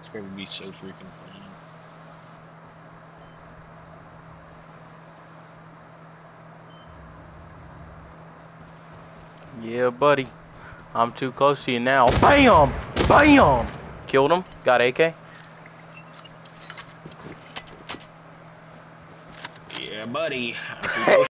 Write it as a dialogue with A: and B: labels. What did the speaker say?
A: It's going to be so freaking fun.
B: Yeah, buddy. I'm too close to you now. Bam! Bam! Killed him. Got AK.
A: Yeah, buddy.